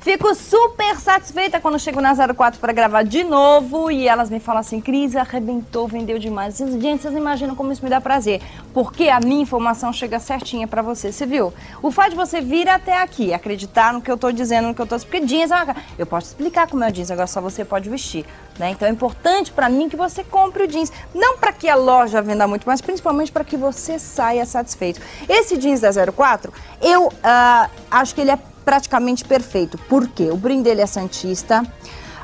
Fico super satisfeita quando chego na 04 para gravar de novo e elas me falam assim, Cris, arrebentou, vendeu demais. Gente, vocês imaginam como isso me dá prazer, porque a minha informação chega certinha para você, você viu? O fato de você vir até aqui, acreditar no que eu tô dizendo, no que eu tô... Porque jeans é uma... Eu posso explicar como é o jeans, agora só você pode vestir, né? Então é importante para mim que você compre o jeans, não para que a loja venda muito, mas principalmente para que você saia satisfeito. Esse jeans da 04, eu uh, acho que ele é praticamente perfeito. Por quê? O brim dele é santista.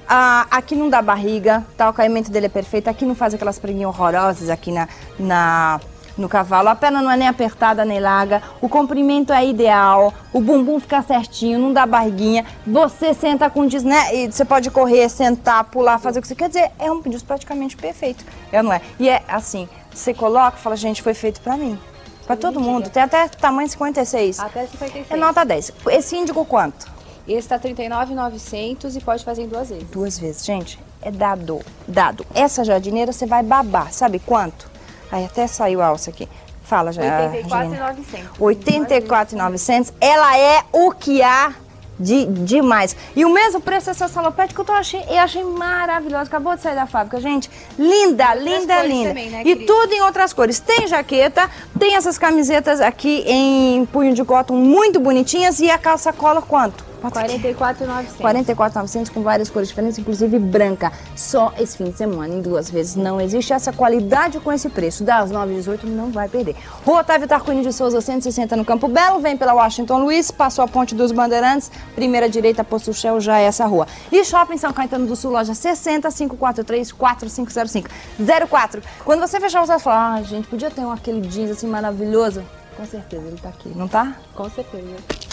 Ah, aqui não dá barriga, tá? O caimento dele é perfeito. Aqui não faz aquelas preguinhas horrorosas aqui na, na, no cavalo. A perna não é nem apertada nem larga. O comprimento é ideal. O bumbum fica certinho, não dá barriguinha. Você senta com diz, né? E você pode correr, sentar, pular, fazer o que você quer dizer. É um jeans praticamente perfeito. É, não é? E é assim, você coloca e fala, gente, foi feito pra mim. Pra todo mundo. Tem até tamanho 56. Até 56. É nota 10. Esse índigo quanto? Esse tá 39,900 e pode fazer em duas vezes. Duas vezes. Gente, é dado. Dado. Essa jardineira você vai babar. Sabe quanto? Aí até saiu a alça aqui. Fala, já. 84,900. 84,900. Ela é o que há de, demais. E o mesmo preço dessa salopete que eu, tô achei, eu achei maravilhosa. Acabou de sair da fábrica, gente. Linda, linda, linda. Também, né, e tudo em outras cores. Tem jaqueta, tem essas camisetas aqui em punho de cotton muito bonitinhas. E a calça cola quanto? 44,900. 44,900 com várias cores diferentes, inclusive branca. Só esse fim de semana, em duas vezes. Não existe essa qualidade com esse preço. Das 9 às 18 não vai perder. Rua Otávio Tarquini de Souza, 160 no Campo Belo. Vem pela Washington Luiz, passou a Ponte dos Bandeirantes. Primeira direita, Posto Shell, já é essa rua. E Shopping São Caetano do Sul, loja 60 543 4505 04. Quando você fechar os olhos e falar, ah, gente, podia ter um aquele jeans assim maravilhoso. Com certeza, ele tá aqui, não tá? Com certeza.